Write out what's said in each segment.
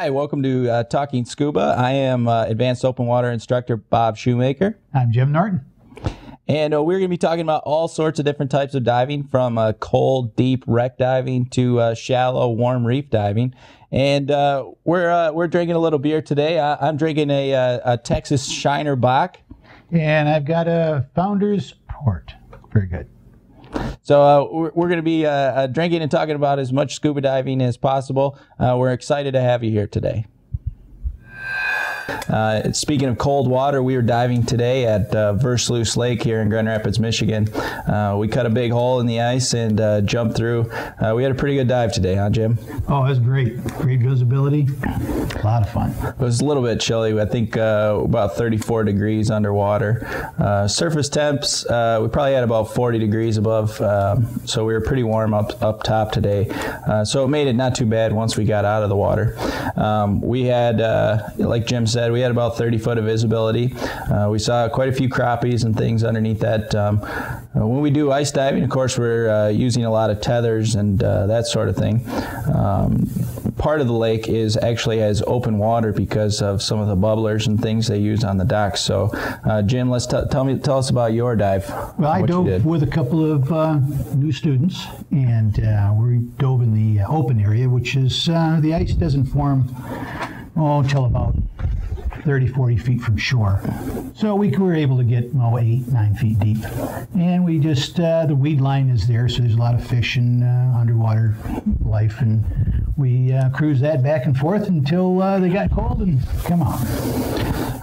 Hi, welcome to uh, Talking Scuba. I am uh, Advanced Open Water Instructor Bob Shoemaker. I'm Jim Norton. And uh, we're going to be talking about all sorts of different types of diving from uh, cold, deep wreck diving to uh, shallow, warm reef diving. And uh, we're, uh, we're drinking a little beer today. I, am drinking a, uh, a, Texas Shiner Bock. And I've got a Founder's Port. Very good. So uh, we're, we're going to be uh, uh, drinking and talking about as much scuba diving as possible. we're excited to have you here today. Uh, speaking of cold water, we were diving today at uh, Versluis Lake here in Grand Rapids, Michigan. Uh, we cut a big hole in the ice and uh, jumped through. Uh, we had a pretty good dive today, huh, Jim? Oh, it was great. Great visibility. A lot of fun. It was a little bit chilly. I think uh, about 34 degrees underwater. Uh, surface temps, we probably had about 40 degrees above, so we were pretty warm up up top today. so it made it not too bad once we got out of the water. Um, we had, like Jim said, said, we had about 30 foot of visibility. Uh, we saw quite a few crappies and things underneath that. Um, uh, when we do ice diving, of course, we're uh, using a lot of tethers and uh, that sort of thing. Um, part of the lake is actually has open water because of some of the bubblers and things they use on the docks. So, uh, Jim, let's t- tell me, tell us about your dive. Well, I dove with a couple of uh, new students, and we dove in the open area, which is the ice doesn't form oh, until about 30, 40 feet from shore. So we were able to get oh, eight, nine feet deep. And we just, uh, the weed line is there, so there's a lot of fish and uh, underwater life. And we uh, cruised that back and forth until uh, they got cold and come on.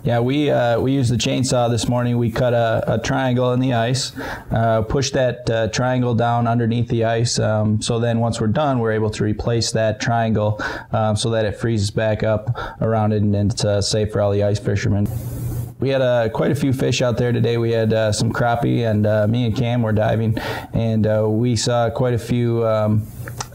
Yeah, we uh, we used the chainsaw this morning. We cut a, a triangle in the ice, uh, pushed that uh, triangle down underneath the ice. Um, so then once we're done, we're able to replace that triangle um, so that it freezes back up around it and, and it's uh, safe for all the ice fishermen. We had uh, quite a few fish out there today. We had uh, some crappie, and uh, me and Cam were diving, and we saw quite a few um,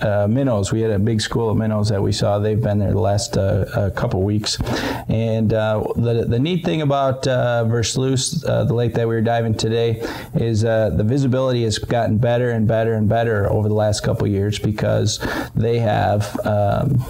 uh, minnows. We had a big school of minnows that we saw. They've been there the last uh, couple weeks. And the, the neat thing about uh, Versluis, the lake that we were diving today, is the visibility has gotten better and better and better over the last couple years because they have. Um,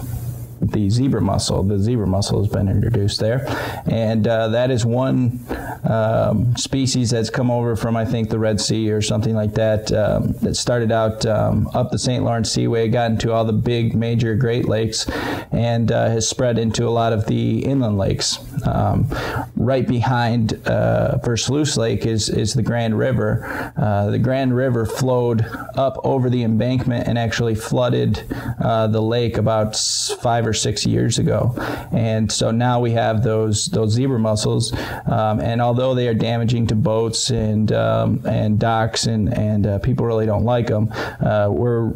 the zebra mussel. The zebra mussel has been introduced there, and uh, that is one um, species that's come over from I think the Red Sea or something like that. Um, that started out um, up the St. Lawrence Seaway, got into all the big major Great Lakes, and uh, has spread into a lot of the inland lakes. Um, right behind uh, Versluis Lake is is the Grand River. Uh, the Grand River flowed up over the embankment and actually flooded uh, the lake about five or or six years ago. And so now we have those those zebra mussels, um, and although they are damaging to boats and um, and docks and and uh, people really don't like them, uh, we're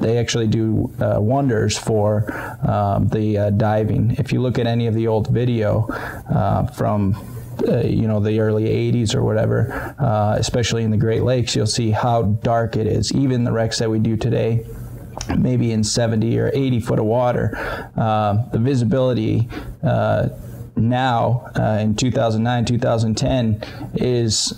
they actually do uh, wonders for um, the uh, diving. If you look at any of the old video uh, from uh, you know the early 80s or whatever, uh, especially in the Great Lakes, you'll see how dark it is. Even the wrecks that we do today maybe in 70 or 80 foot of water. Uh, the visibility uh, now uh, in 2009, 2010 is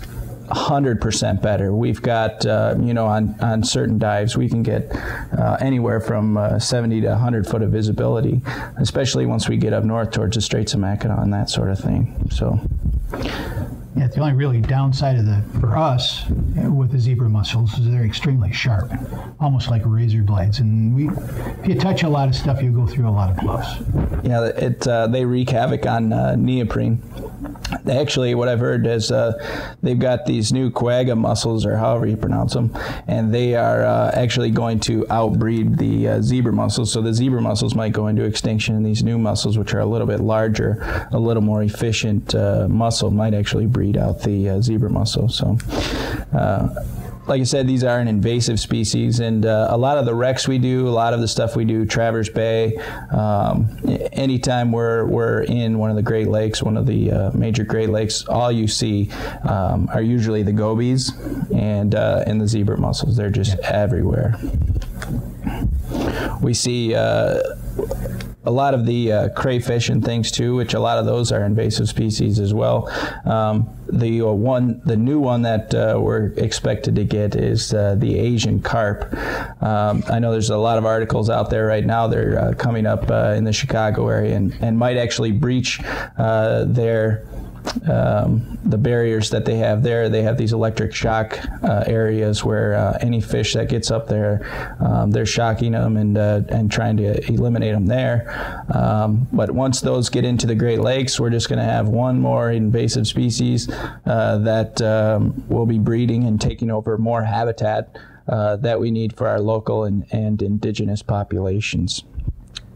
100% better. We've got, uh, you know, on, on certain dives, we can get uh, anywhere from uh, 70 to 100 foot of visibility, especially once we get up north towards the Straits of Mackinac and that sort of thing. So. Yeah, the only really downside of the for us with the zebra mussels is they're extremely sharp, almost like razor blades. And we, if you touch a lot of stuff, you go through a lot of gloves. Yeah, it uh, they wreak havoc on uh, neoprene. Actually, what I've heard is uh, they've got these new quagga mussels, or however you pronounce them, and they are uh, actually going to outbreed the uh, zebra mussels. So the zebra mussels might go into extinction, and these new mussels, which are a little bit larger, a little more efficient uh, mussel, might actually breed out the uh, zebra mussel. So uh, like I said, these are an invasive species, and uh, a lot of the wrecks we do, a lot of the stuff we do, Traverse Bay, um, anytime we're, we're in one of the Great Lakes, one of the uh, major Great Lakes, all you see um, are usually the gobies and, uh, and the zebra mussels. They're just everywhere. We see uh, a lot of the uh, crayfish and things too, which a lot of those are invasive species as well. Um, the uh, one, the new one that uh, we're expected to get is uh, the Asian carp. Um, I know there's a lot of articles out there right now. They're uh, coming up uh, in the Chicago area and, and might actually breach their um, the barriers that they have there. They have these electric shock uh, areas where uh, any fish that gets up there, um, they're shocking them and uh, and trying to eliminate them there. Um, but once those get into the Great Lakes, we're just going to have one more invasive species uh, that um, will be breeding and taking over more habitat uh, that we need for our local and, and indigenous populations.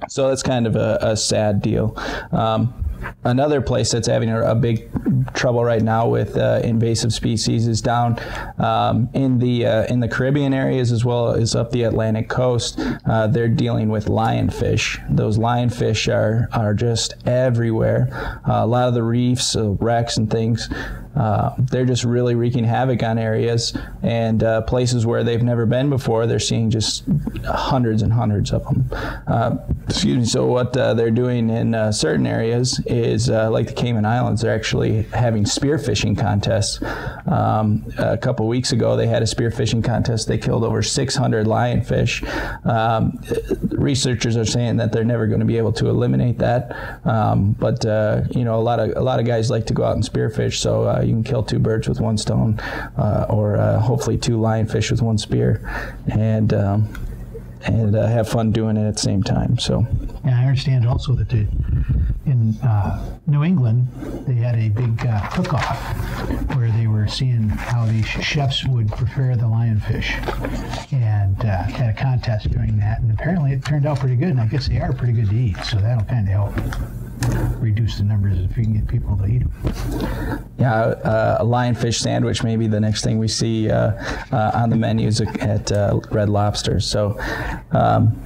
So that's kind of a, a sad deal. Um, another place that's having a, a, big trouble right now with uh, invasive species is down um, in the uh, in the Caribbean areas as well as up the Atlantic coast. Uh, they're dealing with lionfish. Those lionfish are are just everywhere. Uh, a lot of the reefs, uh, wrecks, and things uh, they're just really wreaking havoc on areas and uh, places where they've never been before. They're seeing just hundreds and hundreds of them. Uh, excuse me. So what uh, they're doing in uh, certain areas is, like the Cayman Islands, they're actually having spearfishing contests. Um, a couple weeks ago, they had a spearfishing contest. They killed over 600 lionfish. Um, researchers are saying that they're never going to be able to eliminate that, um, but you know, a lot of a lot of guys like to go out and spearfish. So you can kill two birds with one stone, uh, or uh, hopefully two lionfish with one spear, and um, and uh, have fun doing it at the same time. So, I understand also that the, in New England they had a big cook-off where they were seeing how these chefs would prepare the lionfish, and uh, had a contest doing that, and apparently it turned out pretty good. And I guess they are pretty good to eat, so that'll kind of help reduce the numbers if you can get people to eat them. Yeah, uh, a lionfish sandwich may be the next thing we see uh, uh, on the menus at uh, Red Lobster. So. Um,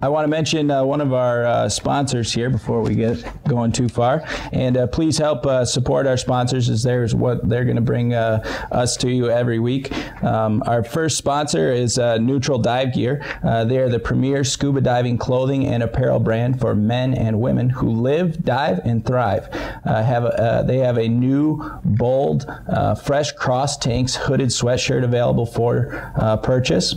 I want to mention uh, one of our uh, sponsors here before we get going too far. And uh, please help uh, support our sponsors as there's what they're going to bring uh, us to you every week. Um, our first sponsor is uh, Neutral Dive Gear. they are the premier scuba diving clothing and apparel brand for men and women who live, dive, and thrive. have a, they have a new, bold, fresh cross tanks hooded sweatshirt available for purchase.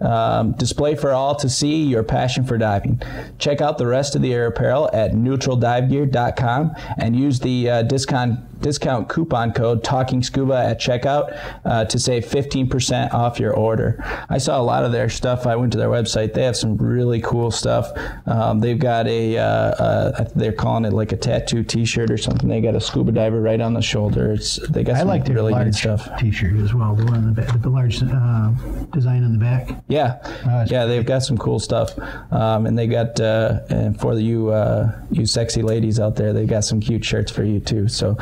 Um, display for all to see your passion passion for diving. Check out the rest of the air apparel at neutraldivegear.com and use the uh, discount discount coupon code Talking Scuba at checkout uh, to save 15% off your order. I saw a lot of their stuff. I went to their website. They have some really cool stuff. Um, they've got a, uh, uh, they're calling it like a tattoo T-shirt or something. They got a scuba diver right on the shoulder. It's they got I some like really good stuff. T-shirt as well. The one on the back, the large uh, design on the back. Yeah, oh, yeah. They've got some cool stuff, um, and they got uh, and for the you uh, you sexy ladies out there, they got some cute shirts for you too. So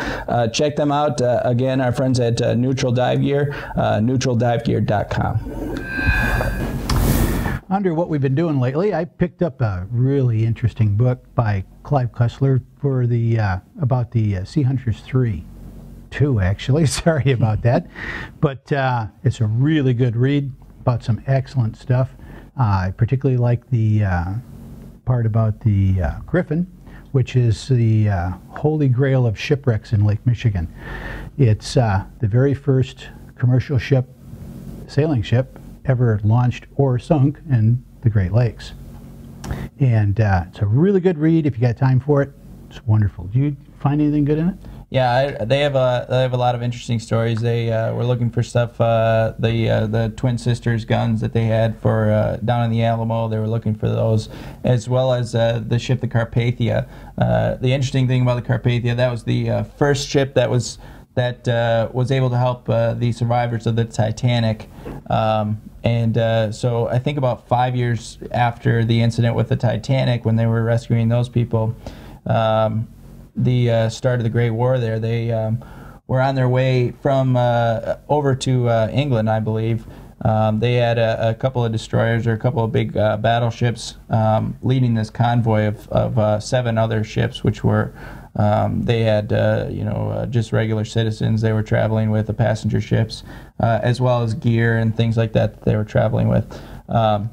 check them out. Uh, again, our friends at uh, Neutral Dive Gear, neutraldivegear.com. Under what we've been doing lately, I picked up a really interesting book by Clive Cussler for the uh, about the uh, Sea Hunters 3. Two, actually. Sorry about that. But uh, it's a really good read about some excellent stuff. I particularly like the part about the Griffon which is the uh, holy grail of shipwrecks in Lake Michigan. It's uh, the very first commercial ship, sailing ship, ever launched or sunk in the Great Lakes. And uh, it's a really good read if you got time for it. It's wonderful. Do you find anything good in it? Yeah, I, they have a they have a lot of interesting stories. They uh, were looking for stuff. Uh, the uh, the twin sisters guns that they had for uh, down in the Alamo. They were looking for those, as well as uh, the ship the Carpathia. Uh, the interesting thing about the Carpathia that was the first ship that was that was able to help the survivors of the Titanic. Um, and so I think about five years after the incident with the Titanic, when they were rescuing those people. Um, the uh, start of the Great War there. They um, were on their way from uh, over to uh, England, I believe. Um, they had a, a, couple of destroyers or a couple of big uh, battleships um, leading this convoy of, of uh, seven other ships, which were um, they had, uh, you know, uh, just regular citizens they were traveling with, the passenger ships, uh, as well as gear and things like that, that they were traveling with. Um,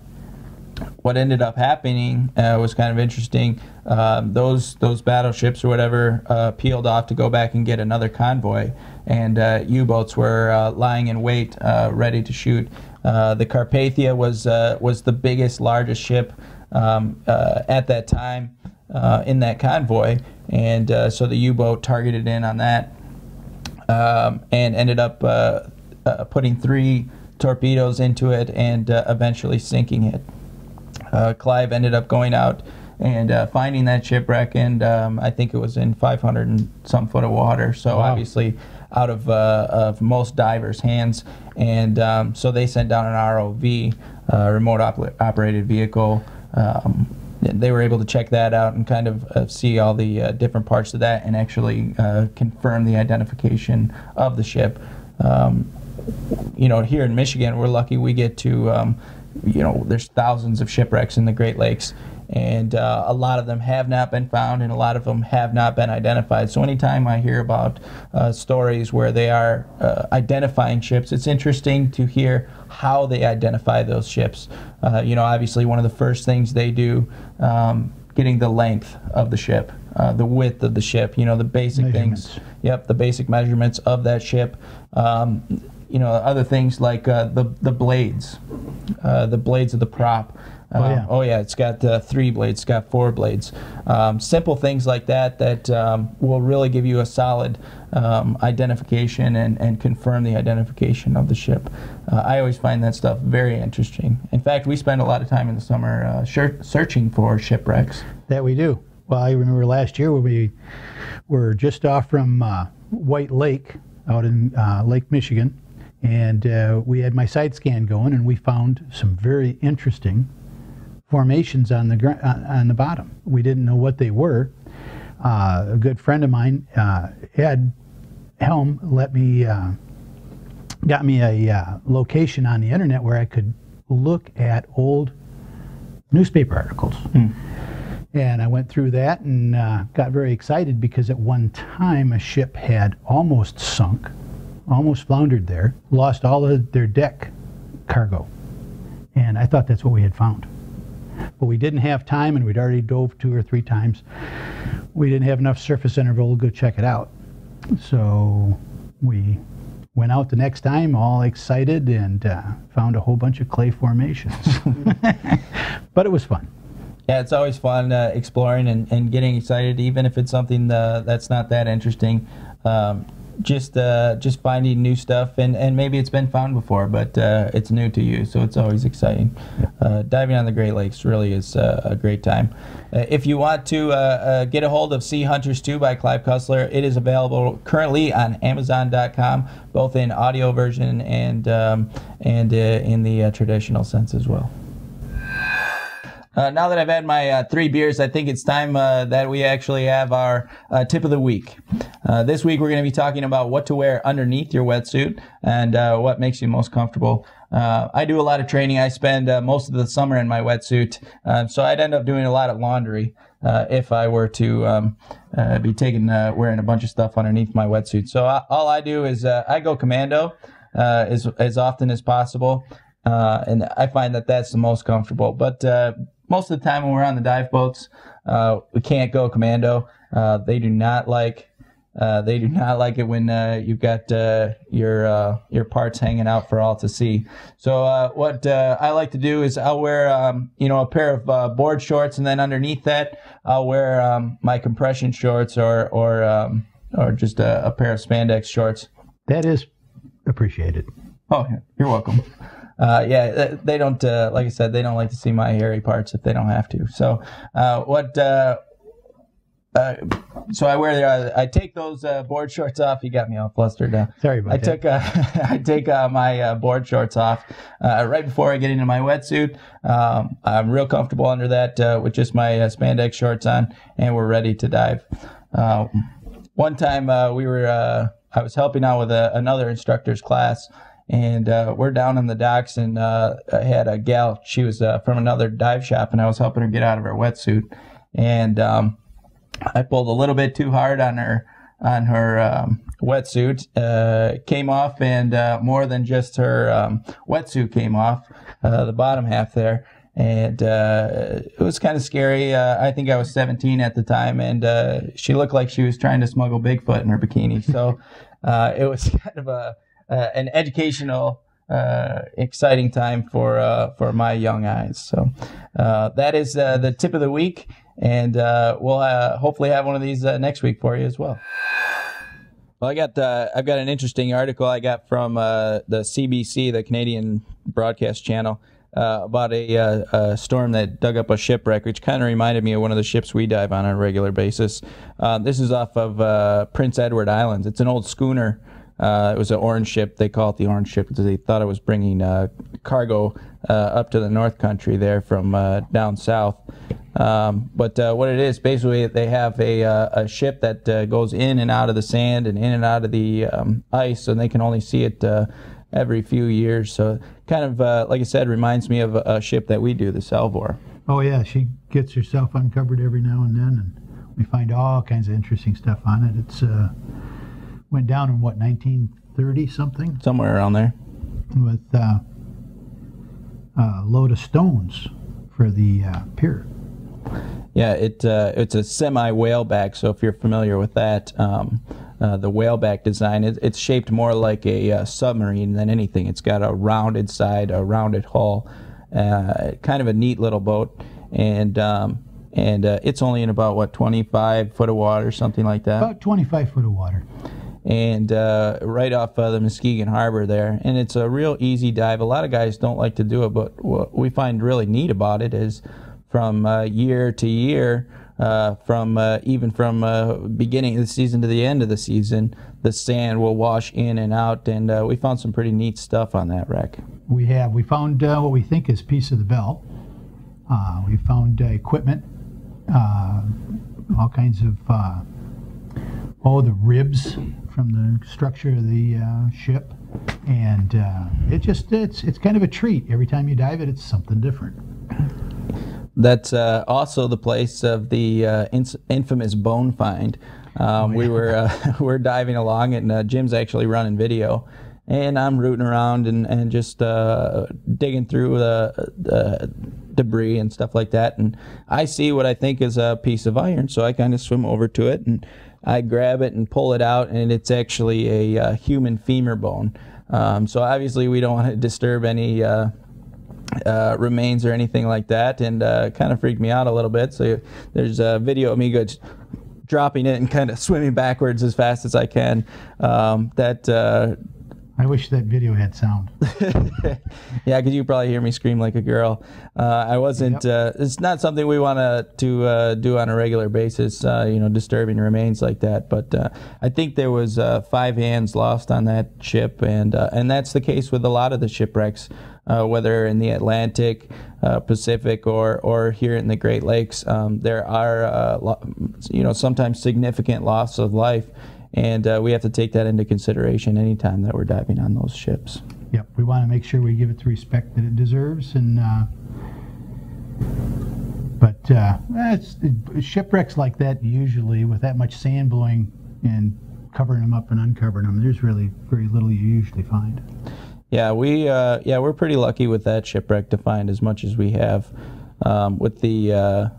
what ended up happening uh, was kind of interesting. Um, those those battleships or whatever uh, peeled off to go back and get another convoy, and uh, U-boats were uh, lying in wait, uh, ready to shoot. Uh, the Carpathia was was the biggest, largest ship um, at that time in that convoy, and so the U-boat targeted in on that, um, and ended up putting three torpedoes into it and eventually sinking it uh, Clive ended up going out and uh, finding that shipwreck, and um, I think it was in 500 and some foot of water. So wow. obviously out of, uh, of most divers' hands, and um, so they sent down an ROV, uh, remote op- operated vehicle. Um, they were able to check that out and kind of uh, see all the uh, different parts of that, and actually uh, confirm the identification of the ship. Um, you know, here in Michigan, we're lucky we get to um, you know, there's thousands of shipwrecks in the Great Lakes, and uh, a lot of them have not been found, and a lot of them have not been identified. So anytime I hear about uh, stories where they are uh, identifying ships, it's interesting to hear how they identify those ships. Uh, you know, obviously one of the first things they do. Um, getting the length of the ship, uh, the width of the ship, you know, the basic things. Yep, the basic measurements of that ship. Um, you know, other things like uh, the the blades, uh, the blades of the prop. oh, yeah. Um, oh yeah, it's got uh, three blades, it's got four blades. Um, simple things like that that um, will really give you a solid um, identification and, and confirm the identification of the ship. Uh, I always find that stuff very interesting. In fact, we spend a lot of time in the summer uh, searching for shipwrecks. That we do. Well, I remember last year when we were just off from uh, White Lake out in Lake Michigan and uh, we had my side scan going, and we found some very interesting formations on the gr- on the bottom. We didn't know what they were. Uh, a good friend of mine, uh, Ed Helm, let me uh, got me a uh, location on the internet where I could look at old newspaper articles. Mm. And I went through that and uh, got very excited because at one time a ship had almost sunk almost floundered there, lost all of their deck cargo. And I thought that's what we had found. But we didn't have time, and we'd already dove two or three times. We didn't have enough surface interval to go check it out. So we went out the next time all excited and uh, found a whole bunch of clay formations. but it was fun. Yeah, it's always fun uh, exploring and, and getting excited, even if it's something uh, that's not that interesting. Um, just uh, just finding new stuff and, and maybe it's been found before but uh, it's new to you so it's always exciting. Uh, diving on the great lakes really is uh, a great time. Uh, if you want to uh, get a hold of sea hunters 2 by clive cussler it is available currently on amazon.com both in audio version and um, and in the traditional sense as well uh, now that I've had my uh, three beers, I think it's time uh, that we actually have our uh, tip of the week. Uh, this week, we're going to be talking about what to wear underneath your wetsuit and uh, what makes you most comfortable. I do a lot of training. I spend most of the summer in my wetsuit, so I'd end up doing a lot of laundry if I were to um, be taking wearing a bunch of stuff underneath my wetsuit. So I, all I do is I go commando as as often as possible. And I find that that's the most comfortable. But most of the time when we're on the dive boats, uh, we can't go commando. Uh, they do not like uh, they do not like it when uh, you've got uh, your uh, your parts hanging out for all to see. So what I like to do is I'll wear um, you know a pair of board shorts, and then underneath that I'll wear um, my compression shorts or or um, or just a, a pair of spandex shorts. That is appreciated. Oh, you're welcome uh, yeah, they don't. Uh, like I said, they don't like to see my hairy parts if they don't have to. So, uh, what? Uh, uh, so I wear. Uh, I take those board shorts off. You got me all flustered. Sorry about I that. took. I take my board shorts off right before I get into my wetsuit. Um, I'm real comfortable under that with just my spandex shorts on, and we're ready to dive. one time we were. I was helping out with a, another instructor's class and uh, we're down in the docks and uh, I had a gal she was uh, from another dive shop and i was helping her get out of her wetsuit and um, i pulled a little bit too hard on her on her um, wetsuit uh, came off and uh, more than just her um, wetsuit came off uh, the bottom half there and it was kind of scary. I think I was 17 at the time, and she looked like she was trying to smuggle Bigfoot in her bikini. So it was kind of a an educational, uh, exciting time for for my young eyes. So that is the tip of the week, and we'll hopefully have one of these next week for you as well. Well, I got I've got an interesting article I got from the CBC, the Canadian Broadcast Channel uh, about a, uh, a, storm that dug up a shipwreck, which kind of reminded me of one of the ships we dive on on a regular basis. Uh, this is off of uh, Prince Edward Islands. It's an old schooner. Uh, it was an orange ship. They call it the orange ship because they thought it was bringing uh, cargo up to the North Country there from down south. Um, but what it is, basically, they have a, a ship that goes in and out of the sand and in and out of the um, ice, and they can only see it every few years. So kind of, uh, like I said, reminds me of a, a, ship that we do, the Salvor. Oh yeah, she gets herself uncovered every now and then, and we find all kinds of interesting stuff on it. It's uh, went down in what 1930 something, somewhere around there, with uh, a load of stones for the uh, pier. Yeah, it uh, it's a semi whaleback. So if you're familiar with that, um, uh, the whaleback design, it, it's shaped more like a uh, submarine than anything. It's got a rounded side, a rounded hull, uh, kind of a neat little boat, and um, and uh, it's only in about what 25 foot of water, something like that. About 25 foot of water. And uh, right off the Muskegon Harbor there, and it's a real easy dive. A lot of guys don't like to do it, but what we find really neat about it is from uh, year to year, uh, from uh, even from uh, beginning of the season to the end of the season, the sand will wash in and out, and we found some pretty neat stuff on that wreck. We have. We found what we think is piece of the bell. we found equipment, all kinds of oh the ribs from the structure of the ship, and it just it's it's kind of a treat every time you dive it. It's something different. That's uh, also the place of the uh, infamous bone find. Um, oh, yeah. We were uh, we're diving along, and uh, Jim's actually running video, and I'm rooting around and and just uh, digging through the, the, debris and stuff like that. And I see what I think is a piece of iron, so I kind of swim over to it and I grab it and pull it out, and it's actually a, uh, human femur bone. Um, so obviously, we don't want to disturb any uh, remains or anything like that, and uh, kind of freaked me out a little bit. So there's a video of me just dropping it and kind of swimming backwards as fast as I can. Um, that uh, I wish that video had sound. yeah, because you probably hear me scream like a girl. Uh, I wasn't. Yep. Uh, it's not something we want to uh, do on a regular basis. Uh, you know, disturbing remains like that. But uh, I think there was uh, five hands lost on that ship, and and that's the case with a lot of the shipwrecks uh, whether in the Atlantic, uh, Pacific, or or here in the Great Lakes. Um, there are uh, lo- you know sometimes significant loss of life, and uh, we have to take that into consideration anytime that we're diving on those ships. Yep, we want to make sure we give it the respect that it deserves, and. Uh, but uh, it's, it, shipwrecks like that usually, with that much sand blowing and covering them up and uncovering them, there's really very little you usually find. Yeah, we uh, yeah we're pretty lucky with that shipwreck to find as much as we have. Um, with the uh,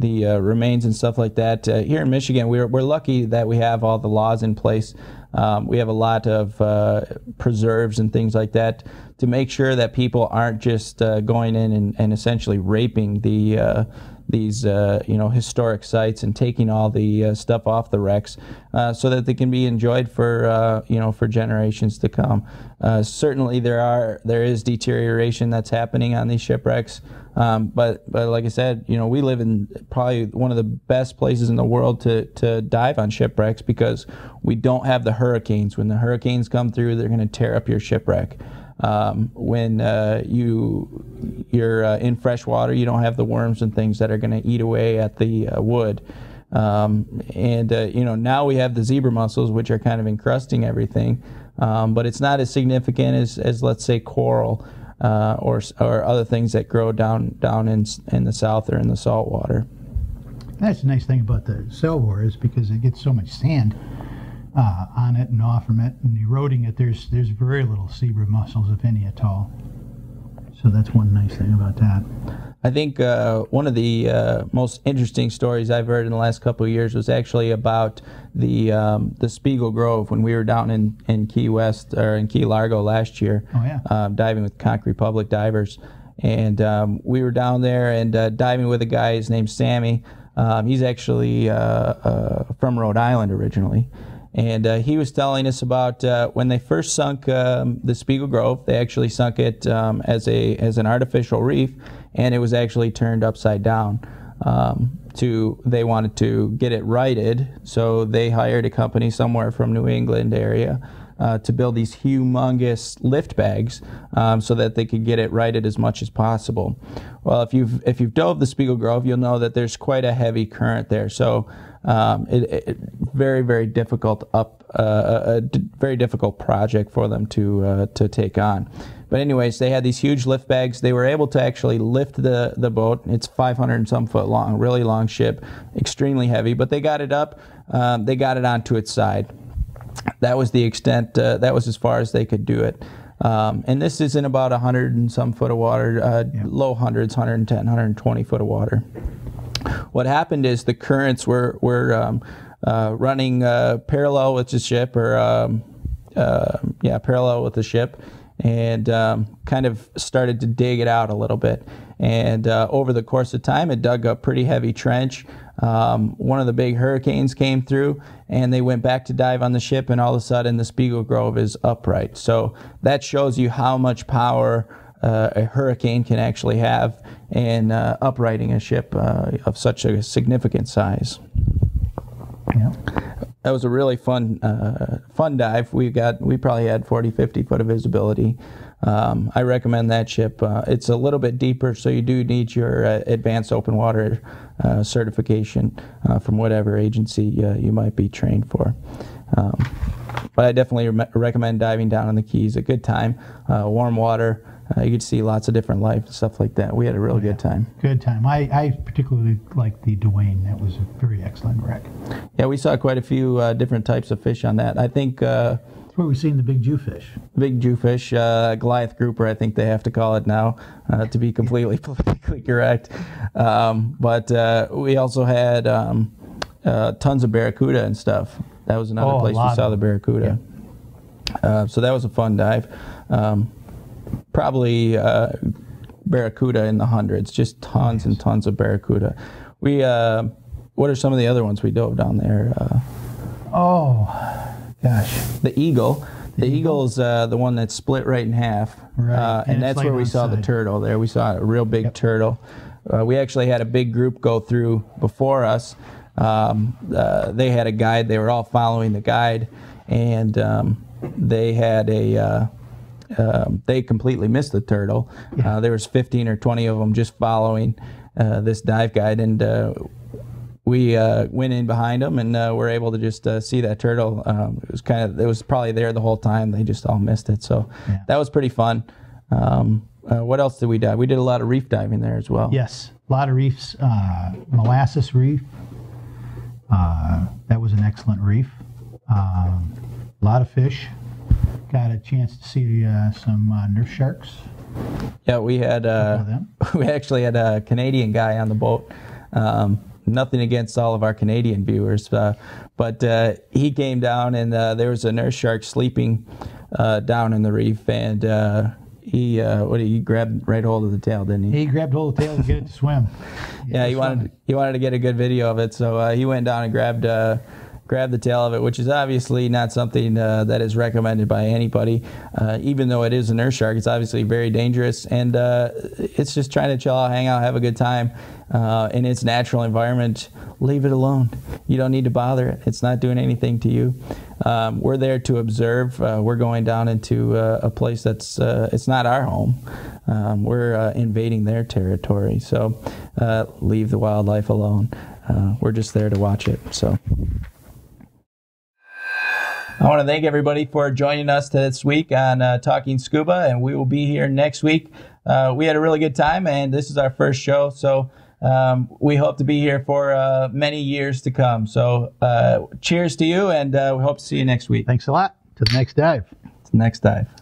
the uh, remains and stuff like that. Uh, here in Michigan, we're, we're lucky that we have all the laws in place. Um, we have a lot of uh, preserves and things like that to make sure that people aren't just uh, going in and, and, essentially raping the uh, these uh, you know historic sites and taking all the uh, stuff off the wrecks uh, so that they can be enjoyed for uh, you know for generations to come. Uh, certainly there are there is deterioration that's happening on these shipwrecks, um, but but like I said, you know we live in probably one of the best places in the world to to dive on shipwrecks because we don't have the hurricanes. When the hurricanes come through, they're going to tear up your shipwreck. Um, when uh, you you're uh, in fresh water, you don't have the worms and things that are going to eat away at the uh, wood. Um, and uh, you know now we have the zebra mussels, which are kind of encrusting everything, um, but it's not as significant as, as let's say coral uh, or or other things that grow down down in in the south or in the salt water. That's the nice thing about the Salvor is because it gets so much sand uh, on it and off from it and eroding it, there's there's very little zebra mussels, if any at all. So that's one nice thing about that. I think uh, one of the uh, most interesting stories I've heard in the last couple of years was actually about the um, the Spiegel Grove when we were down in, in Key West or in Key Largo last year, Oh, yeah. um, diving with Conch Republic Divers, and um, we were down there and uh, diving with a guy. His name's Sammy. Um, he's actually uh, uh, from Rhode Island originally. And uh, he was telling us about uh, when they first sunk um, the Spiegel Grove. They actually sunk it um, as a as an artificial reef, and it was actually turned upside down. Um, to they wanted to get it righted, so they hired a company somewhere from New England area uh, to build these humongous lift bags um, so that they could get it righted as much as possible. Well, if you've if you've dove the Spiegel Grove, you'll know that there's quite a heavy current there. So um, it, it very very difficult up uh, a d- very difficult project for them to uh, to take on. But anyways, they had these huge lift bags. They were able to actually lift the, the boat. It's 500 and some foot long, really long ship, extremely heavy. But they got it up. Um, they got it onto its side that was the extent uh, that was as far as they could do it. Um, and this is in about 100 and some foot of water uh, low hundreds 110 120 foot of water. What happened is the currents were were um, uh, running uh, parallel with the ship or um, uh, yeah parallel with the ship and um, kind of started to dig it out a little bit and uh, over the course of time it dug a pretty heavy trench. Um, one of the big hurricanes came through and they went back to dive on the ship and all of a sudden the spiegel grove is upright. So that shows you how much power uh, a hurricane can actually have in uh, uprighting a ship uh, of such a significant size. Yeah. that was a really fun uh, fun dive. We got we probably had 40 50 foot of visibility um, i recommend that ship. Uh, it's a little bit deeper so you do need your uh, advanced open water uh, certification uh, from whatever agency uh, you might be trained for. Um, but i definitely re- recommend diving down in the keys. A good time uh, warm water uh, you could see lots of different life and stuff like that. We had a real good time. Good time. I, I particularly liked the Duane. That was a very excellent wreck. yeah we saw quite a few uh, different types of fish on that. I think uh, That's where we've seen the big Jewfish. big Jewfish, uh, Goliath grouper, I think they have to call it now, uh, to be completely politically correct. Um, but uh, we also had um, uh, tons of barracuda and stuff. That was another Oh, place we saw the barracuda. Uh, so that was a fun dive. Um, probably uh, barracuda in the hundreds, just tons and tons of barracuda. We, uh, what are some of the other ones we dove down there? Uh, Oh, gosh. the eagle. The eagle's uh, the one that's split right in half, Right, uh, and and, that's where we saw the turtle. There, we saw a real big turtle. Uh, we actually had a big group go through before us. Um, uh, they had a guide. They were all following the guide, and um, they had a. Uh, um, they completely missed the turtle. Uh, there was 15 or 20 of them just following uh, this dive guide, and uh, we uh, went in behind them and uh, were able to just uh, see that turtle. Um, it was kind of it was probably there the whole time. They just all missed it. So Yeah. that was pretty fun. Um, uh, what else did we dive? We did a lot of reef diving there as well. Yes, a lot of reefs. Uh, molasses Reef. Uh, that was an excellent reef. Um, a lot of fish. Got a chance to see uh, some uh, nurse sharks. Yeah, we had. Uh, we actually had a Canadian guy on the boat. Um, nothing against all of our Canadian viewers, uh, but uh, he came down and uh, there was a nurse shark sleeping uh, down in the reef, and uh, he uh, what he grabbed right hold of the tail, didn't he? He grabbed hold of the tail to get it to swim. yeah, he wanted he wanted to get a good video of it, so uh, he went down and grabbed grabbed the tail of it, which is obviously not something uh, that is recommended by anybody. Uh, even though it is a nurse shark, it's obviously very dangerous, and uh, it's just trying to chill out, hang out, have a good time uh, in its natural environment. Leave it alone. You don't need to bother it. It's not doing anything to you. Um, we're there to observe. Uh, we're going down into uh, a place that's it's not our home. Um, we're invading their territory. So leave the wildlife alone. We're just there to watch it. So. I want to thank everybody for joining us this week on uh, Talking Scuba, and we will be here next week. Uh, we had a really good time, and this is our first show, so um, we hope to be here for uh, many years to come. So, uh, cheers to you, and uh, we hope to see you next week. Thanks a lot. To the next dive. To the next dive.